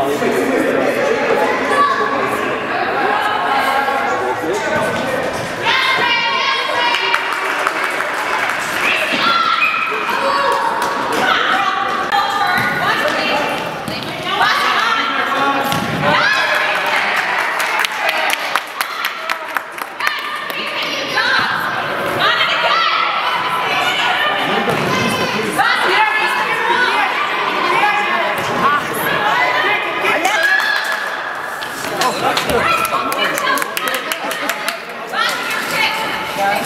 方便。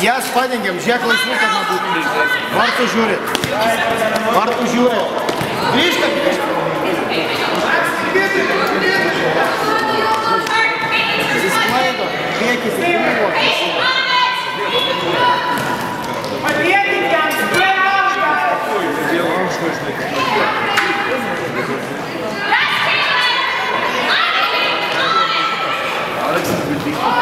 Я спадингем, жякла суток на будут. Варту журит. Варту журит. Видишь, как Thank you.